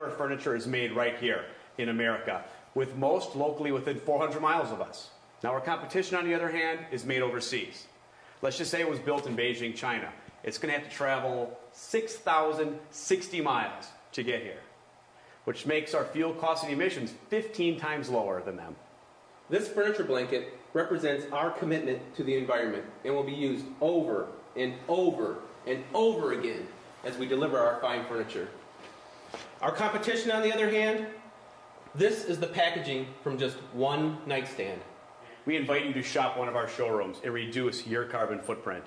Our furniture is made right here in America, with most locally within 400 miles of us. Now, our competition, on the other hand, is made overseas. Let's just say it was built in Beijing, China. It's going to have to travel 6,060 miles to get here, which makes our fuel costs and emissions 15 times lower than them. This furniture blanket represents our commitment to the environment and will be used over and over and over again as we deliver our fine furniture. Our competition, on the other hand, this is the packaging from just one nightstand. We invite you to shop one of our showrooms and reduce your carbon footprint.